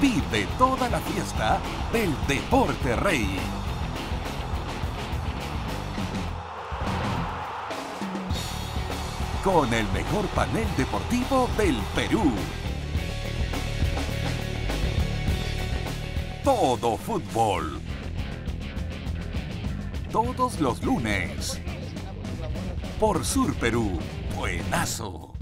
Vive toda la fiesta del deporte rey. Con el mejor panel deportivo del Perú. Todo fútbol. Todos los lunes. Por Sur Perú. Buenazo.